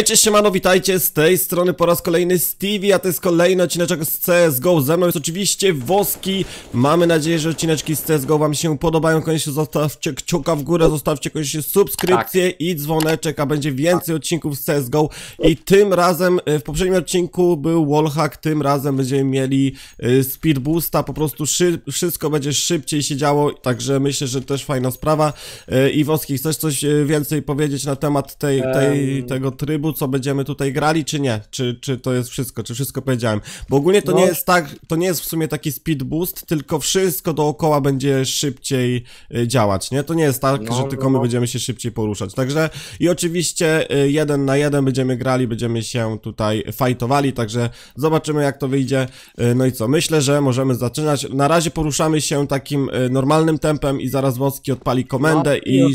Hej, cześć, siemano, witajcie z tej strony po raz kolejny Stevie, a to jest kolejny odcineczek z CSGO. Ze mną jest oczywiście Woski. Mamy nadzieję, że odcineczki z CSGO wam się podobają. Koniecznie zostawcie kciuka w górę, zostawcie koniecznie subskrypcję i dzwoneczek, a będzie więcej odcinków z CSGO. I tym razem, e, w poprzednim odcinku był wallhack, tym razem będziemy mieli e, speed boosta, po prostu szy wszystko będzie szybciej się działo, także myślę, że też fajna sprawa. E, I Woski, chcesz coś więcej powiedzieć na temat tej, tej, tego trybu, co będziemy tutaj grali, czy nie? Czy, czy to jest wszystko, czy wszystko powiedziałem? Bo ogólnie to No. nie jest tak, to nie jest w sumie taki speed boost, tylko wszystko dookoła będzie szybciej y, działać, nie? To nie jest tak, No, że tylko my no. będziemy się szybciej poruszać. Także i oczywiście y, jeden na jeden będziemy grali, będziemy się tutaj fajtowali, także zobaczymy jak to wyjdzie. Y, No i co? Myślę, że możemy zaczynać. Na razie poruszamy się takim normalnym tempem i zaraz Woski odpali komendę No, i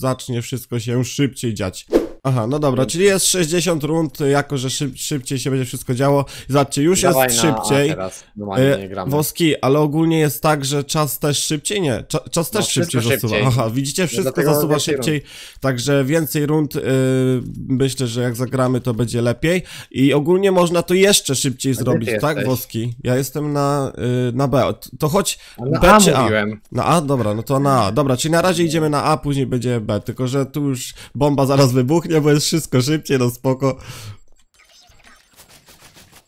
zacznie wszystko się szybciej dziać. Aha, no dobra, czyli jest 60 rund, jako że szyb, szybciej się będzie wszystko działo. Zobaczcie, już Dawaj jest na szybciej. teraz. Normalnie nie gramy. Woski, ale ogólnie jest tak, że czas też szybciej? Nie, cza, czas też No, wszystko szybciej zasuwa. szybciej. Aha, widzicie, wszystko dlatego zasuwa szybciej, także więcej rund, y, myślę, że jak zagramy to będzie lepiej. I ogólnie można to jeszcze szybciej zrobić, tak jesteś? Woski? Ja jestem na, y, na B, to chodź A na B A czy A? mówiłem. Na A? Dobra, no to na A. Dobra, czyli na razie idziemy na A, później będzie B, tylko że tu już bomba zaraz wybuchnie, bo jest wszystko szybciej, no spoko.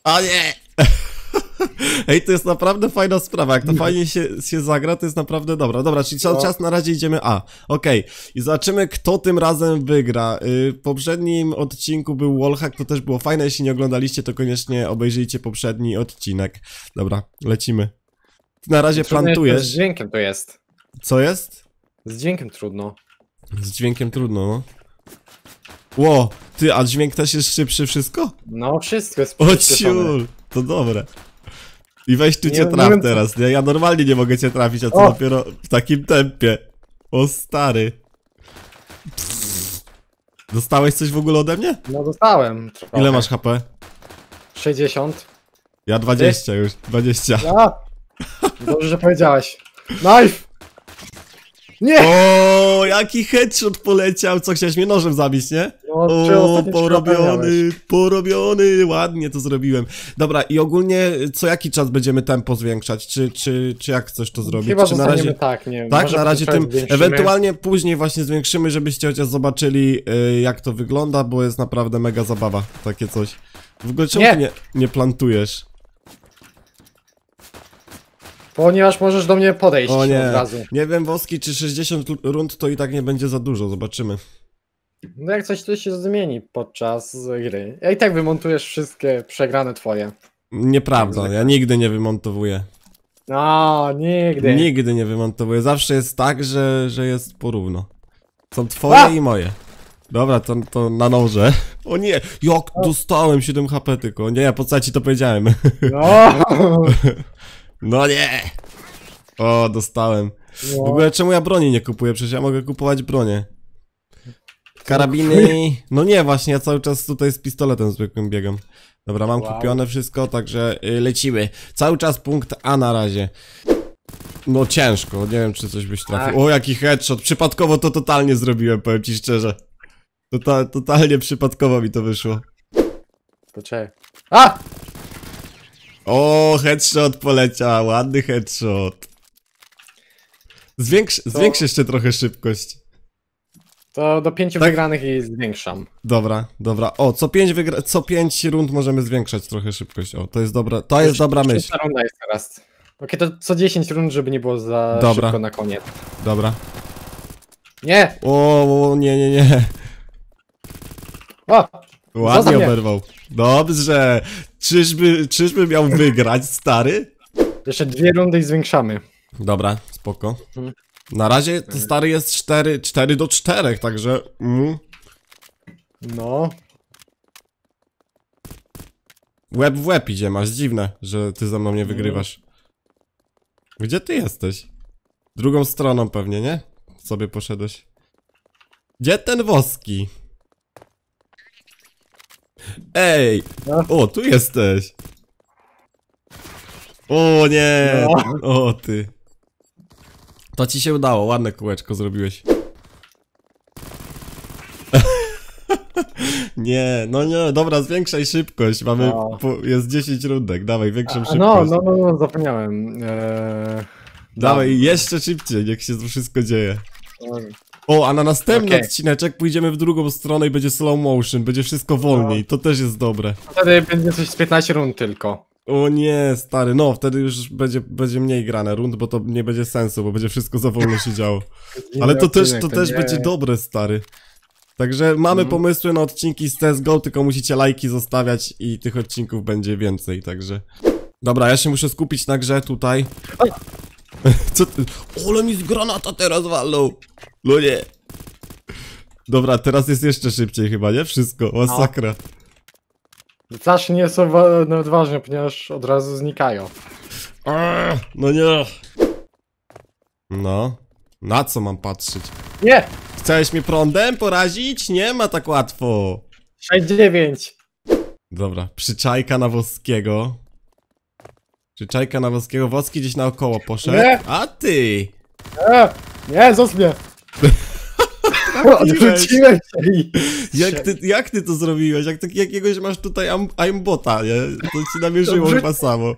A nie! Ej, to jest naprawdę fajna sprawa, jak to fajnie się, się zagra, to jest naprawdę dobra. Dobra, czyli cały No. czas na razie idziemy A. Okej, i zobaczymy, kto tym razem wygra. Yy, w poprzednim odcinku był wallhack, to też było fajne, jeśli nie oglądaliście, to koniecznie obejrzyjcie poprzedni odcinek. Dobra, lecimy. Ty na razie Trudno jest, Z plantujesz. dźwiękiem to jest. Co jest? Z dźwiękiem trudno. Z dźwiękiem trudno, no. Ło, ty, a dźwięk też jest szybszy wszystko? No, wszystko jest O ciul, to dobre. I weź tu Nie- cię nie traf co- teraz, nie? Ja normalnie nie mogę cię trafić, a co O! dopiero w takim tempie. O stary. Dostałeś coś w ogóle ode mnie? No, dostałem. Trochę. Ile masz HP? 60. Ja 20 już, 20. A! Dobrze, że powiedziałeś. Knife! Nie! O, jaki headshot poleciał, co chciałeś mnie nożem zabić, nie? No, O, porobiony, porobiony, ładnie to zrobiłem. Dobra, i ogólnie co jaki czas będziemy tempo zwiększać? Czy, czy, czy jak chcesz to zrobić? Chyba czy na razie... tak, nie wiem. Tak, na razie tym. zwiększymy. Ewentualnie później właśnie zwiększymy, żebyście chociaż zobaczyli, y, jak to wygląda, bo jest naprawdę mega zabawa, takie coś. W ogóle czemu Nie. nie, nie plantujesz? Ponieważ możesz do mnie podejść O nie, od razu. nie wiem Woski, czy 60 l- rund to i tak nie będzie za dużo, zobaczymy. No jak coś to się zmieni podczas gry. Ja i tak wymontujesz wszystkie przegrane twoje. Nieprawda, ja nigdy nie wymontowuję. No, nigdy. Nigdy nie wymontowuję, zawsze jest tak, że, że jest porówno. Są twoje A! i moje. Dobra, to, to na noże. O nie, jak dostałem 7 HP tylko. Nie, po co ja ci to powiedziałem? No. No nie! O, dostałem. W no. ogóle czemu ja broni nie kupuję? Przecież ja mogę kupować bronię. Karabiny. No nie, właśnie, ja cały czas tutaj z pistoletem zwykłym biegam. Dobra, mam Wow. kupione wszystko, także y, lecimy. Cały czas punkt A na razie. No ciężko, nie wiem czy coś byś trafił. Tak. O, jaki headshot. Przypadkowo to totalnie zrobiłem, powiem ci szczerze. Tota, totalnie przypadkowo mi to wyszło. Poczekaj. A! O, headshot poleciał, ładny headshot. Zwiększ, zwiększ jeszcze trochę szybkość. To do pięciu Tak. wygranych i zwiększam. Dobra, dobra. O, co pięć, wygra... co pięć rund możemy zwiększać trochę szybkość. O, to jest dobra, to jest dobra myśl. Runda jest teraz. Okej, to co 10 rund, żeby nie było za Dobra. szybko na koniec. Dobra. Nie! O, o, nie, nie, nie. O! Ładnie mnie. oberwał. Dobrze. Czyżby, czyżby miał wygrać, stary? Jeszcze dwie rundy i zwiększamy. Dobra, spoko. Mhm. Na razie to stary jest 4, 4 do 4, także... Mm, No. łeb w łeb idzie, masz dziwne, że ty ze mną nie wygrywasz. Gdzie ty jesteś? Drugą stroną pewnie, nie? Sobie poszedłeś. Gdzie ten woski? Ej! No. O, tu jesteś! O nie! No. O ty! To ci się udało, ładne kółeczko zrobiłeś. Nie, no nie, dobra, zwiększaj szybkość, mamy, No. po, jest 10 rundek, dawaj, większą A, szybkość. no, no, no, no, zapomniałem. Eee, Dawaj, jeszcze szybciej, niech się to wszystko dzieje. No, O, a na następny Okej. odcineczek pójdziemy w drugą stronę i będzie slow motion, będzie wszystko wolniej, to też jest dobre. wtedy będzie coś z 15 rund tylko. O nie, stary, no wtedy już będzie, będzie mniej grane rund, bo to nie będzie sensu, bo będzie wszystko za wolno się działo. Ale to też, to też będzie dobre, stary. Także mamy Mhm. pomysły na odcinki z CSGO, tylko musicie lajki zostawiać i tych odcinków będzie więcej, także... Dobra, ja się muszę skupić na grze tutaj. Co ty? Ole mi z granata teraz walną! No nie. Dobra, teraz jest jeszcze szybciej chyba, nie? Wszystko, masakra. Zawsze nie są nawet ważne, ponieważ od razu znikają. Aaa, No nie. No. Na co mam patrzeć? Nie! Chciałeś mnie prądem porazić? Nie ma tak łatwo. 6-9. Dobra, przyczajka na Woskiego. Przyczajka na Woskiego. Woski gdzieś naokoło poszedł. Nie. A ty! E, nie, zostaw mnie! Odwróciłem się i... Jak ty, jak ty to zrobiłeś? Jak tak jakiegoś masz tutaj am, aimbota, nie? To ci namierzyło chyba samo.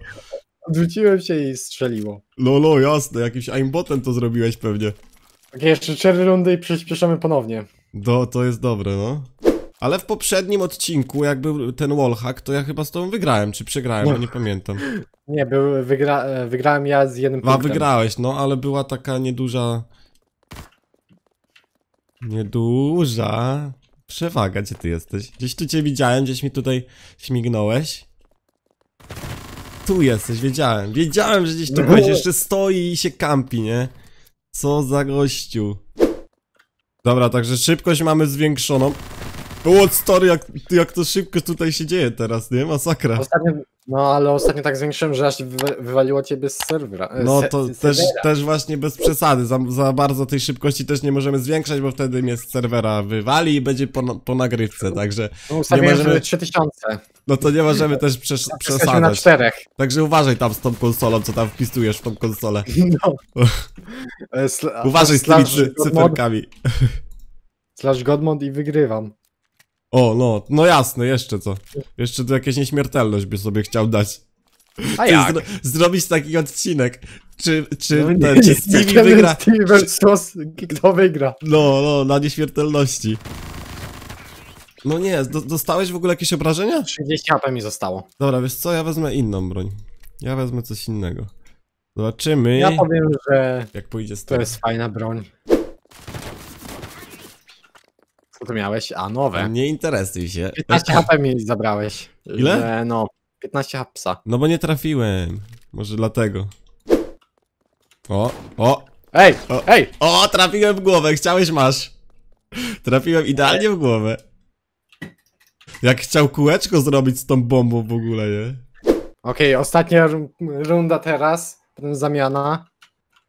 Odwróciłem się i strzeliło. Lolo, jasne, jakimś aimbotem to zrobiłeś pewnie. Ok, jeszcze 4 rundy i przyspieszamy ponownie. No, to jest dobre, no. Ale w poprzednim odcinku, jak był ten wallhack, to ja chyba z tobą wygrałem, czy przegrałem, No. ja nie pamiętam. Nie, był, wygra, e, wygrałem ja z jednym A, punktem. wygrałeś, no, ale była taka nieduża... Nieduża... Przewaga, gdzie ty jesteś? Gdzieś tu cię widziałem, gdzieś mi tutaj śmignąłeś. Tu jesteś, wiedziałem. Wiedziałem, że gdzieś tu No. byłeś, jeszcze stoi i się kampi, nie? Co za gościu. Dobra, także szybkość mamy zwiększoną. O, story, jak, jak to szybko tutaj się dzieje teraz, nie? Masakra. Ostatnio, no ale ostatnio tak zwiększyłem, że aż wy, wywaliło ciebie z serwera. e, No se- to z też, serwera. też właśnie bez przesady, za, za bardzo tej szybkości też nie możemy zwiększać, bo wtedy mnie z serwera wywali i będzie po, po nagrywce, także No, ustawiłem możemy- możemy... 3000. no to nie możemy też przes Jesteśmy na przesadzać. czterech. Także uważaj tam z tą konsolą, co tam wpisujesz w tą konsolę. No. E, Uważaj z tymi cy cyferkami. Slash Godmond i wygrywam. O, no, no jasne, jeszcze co. Jeszcze tu jakieś nieśmiertelność by sobie chciał dać. A jak? Zro zrobić taki odcinek. Czy, czy, No nie, ten, czy nie, Stevie wygra? Stevie versus kto wygra? No, no, na nieśmiertelności. No nie, do, dostałeś w ogóle jakieś obrażenia? 30 HP mi zostało. Dobra, wiesz co, ja wezmę inną broń. Ja wezmę coś innego. Zobaczymy, Ja powiem, że jak pójdzie z to jest fajna broń. Co to miałeś? A, nowe. Nie interesuj się. 15 HP mi zabrałeś. Ile? Że, no, 15 hapsa. No bo nie trafiłem. Może dlatego. O, o, Ej, O. ej! o, trafiłem w głowę, chciałeś masz. Trafiłem idealnie w głowę. Jak chciał kółeczko zrobić z tą bombą w ogóle, nie? Okej, ostatnia ru- runda teraz, potem zamiana.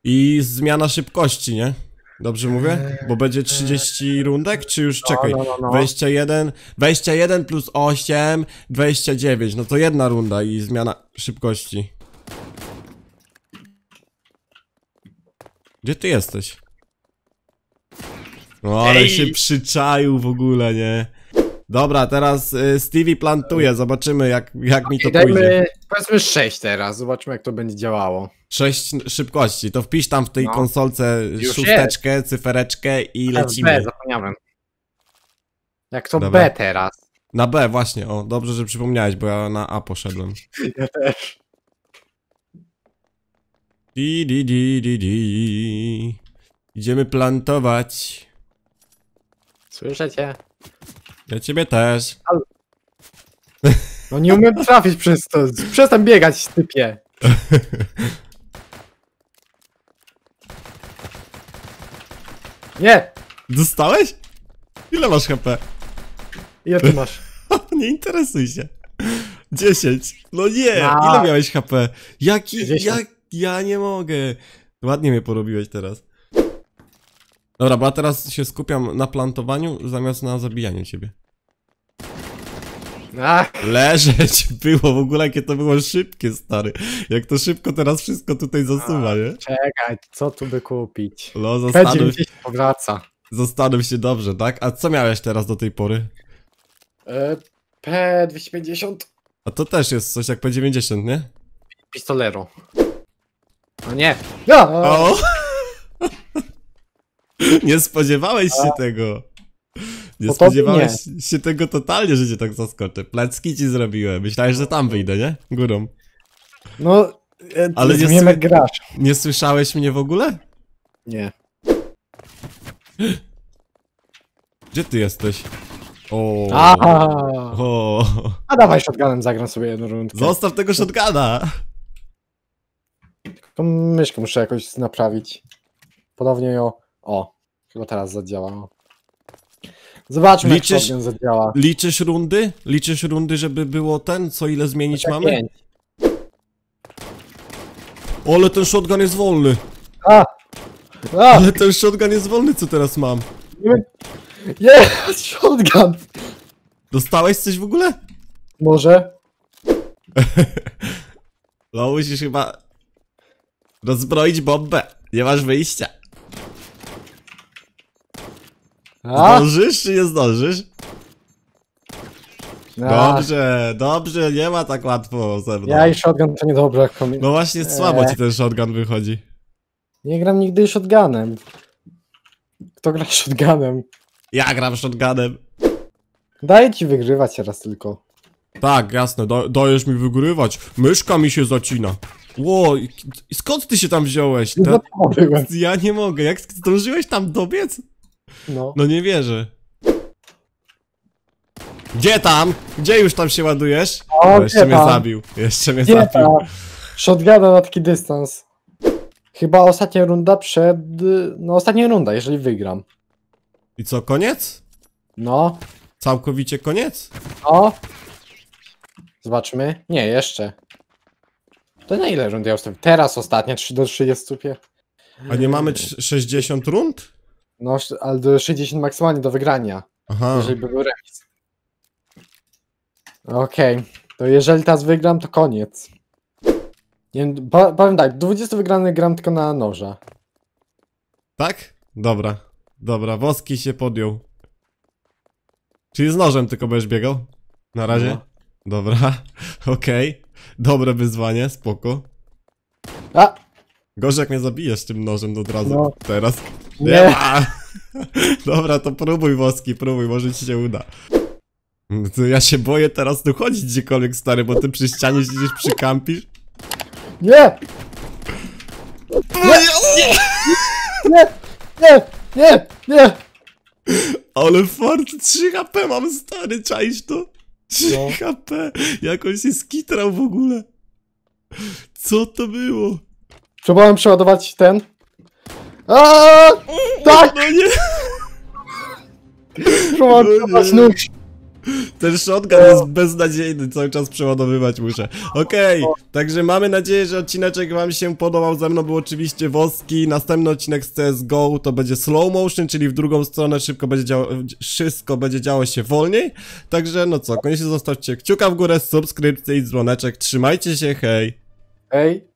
I zmiana szybkości, nie? Dobrze mówię? Bo będzie 30 rundek, czy już czekaj? No, no, no, no. 21, 21 plus 8, 29. No to jedna runda i zmiana szybkości. Gdzie ty jesteś? No ale Ej! się przyczaił w ogóle, nie? Dobra, teraz y, Stevie plantuje, zobaczymy jak, jak mi to pójdzie. dajmy, powiedzmy 6 teraz, zobaczmy jak to będzie działało. 6 szybkości, to wpisz tam w tej No. konsolce Już szósteczkę, cyfereczkę i B, lecimy. zapomniałem. Jak to Dobra. B teraz? Na B właśnie, o, dobrze, że przypomniałeś, bo ja na A poszedłem. Ja też. Di, di, di, di, di. Idziemy plantować. Słyszycie? Ja ciebie też. No nie umiem trafić przez to. Przestań biegać, typie. Nie! Dostałeś? Ile masz HP? Ile ty masz? Nie interesuj się. 10. No nie, ile miałeś HP? Jaki, 60. jak, ja nie mogę. Ładnie mnie porobiłeś teraz. Dobra, bo ja teraz się skupiam na plantowaniu zamiast na zabijaniu ciebie. Ach, Leżeć było w ogóle, jakie to było szybkie, stary. Jak to szybko teraz wszystko tutaj zasuwa, nie? czekaj, co tu by kupić? No, zastanów, P90 powraca. zastanów się dobrze, tak? A co miałeś teraz do tej pory? E, P250 A to też jest coś jak P90, nie? Pistolero. A nie. Ja! O! Nie spodziewałeś się tego. Nie No spodziewałeś się tego totalnie, że cię tak zaskoczę. Plecki ci zrobiłem. Myślałeś, że tam wyjdę, nie? Górą. No, e, Ale nie nie sły- grasz. Nie słyszałeś mnie w ogóle? Nie. Gdzie ty jesteś? O. Aha! o. A dawaj shotgunem zagram sobie jedną rundkę. Zostaw tego shotguna. Tylko myszkę muszę jakoś naprawić. Podobnie ją. O, chyba teraz zadziała. Zobaczmy, Liczysz- jak zadziała. Liczysz rundy? Liczysz rundy, żeby było ten, co ile zmienić mamy? Pięć. O, ale ten shotgun jest wolny. A! A! Ale ten shotgun jest wolny, co teraz mam. Nie! Shotgun! Dostałeś coś w ogóle? Może? No musisz chyba rozbroić bombę. Nie masz wyjścia. A? Zdążysz czy nie zdążysz? A, Dobrze, dobrze, nie ma tak łatwo ze mną. Ja i shotgun to niedobra kombi- No właśnie słabo Eee. ci ten shotgun wychodzi. Nie gram nigdy shotgunem. Kto gra shotgunem? Ja gram shotgunem. Daję ci wygrywać teraz tylko. Tak, jasne, da, dajesz mi wygrywać. Myszka mi się zacina. Ło, i- i skąd ty się tam wziąłeś? No Ta, to byłem. ja nie mogę, jak zdążyłeś tam dobiec? No. No nie wierzę. Gdzie tam? Gdzie już tam się ładujesz? O, O, jeszcze gdzie mnie tam? zabił. Jeszcze mnie zabił. ta? Shotguna na taki dystans. Chyba ostatnia runda przed... No ostatnia runda, jeżeli wygram. I co, koniec? No. Całkowicie koniec? No. Zobaczmy. Nie, jeszcze. To na ile rund ja ustawię? Teraz ostatnia, 3 do 35. A nie mamy trz- 60 rund? No, ale do 60 maksymalnie do wygrania. Aha. Jeżeli by był remis. Okej. To jeżeli teraz wygram, to koniec. Nie, wiem, po- powiem tak, 20 wygranych gram tylko na noża. Tak? Dobra. Dobra, Woski się podjął. Czyli z nożem tylko będziesz biegał? Na razie? No. Dobra. Okej. Dobre wyzwanie, spoko. A! Gorzej jak mnie zabijesz tym nożem od razu. No. Teraz. Nie Nie! ma! Dobra, to próbuj Woski, próbuj, może ci się uda. No To ja się boję teraz tu chodzić gdziekolwiek, stary, bo ty przy ścianie siedzisz, przykampisz. Nie! Nie! Nie! Nie! Nie! Ale fart, 3 HP mam, stary, czaisz to? 3 No. HP, jak on się skitrał w ogóle. Co to było? Próbowałem przeładować ten. Aaaa! Tak! No nie, No przeładować nie. nóż. ten shotgun jest beznadziejny, cały czas przeładowywać muszę. Okej, także mamy nadzieję, że odcineczek wam się podobał, ze mną był oczywiście Woski, następny odcinek z CSGO to będzie slow motion, czyli w drugą stronę szybko będzie działo, wszystko będzie działo się wolniej, także no co, koniecznie zostawcie kciuka w górę, subskrypcję i dzwoneczek, trzymajcie się, hej! Ej.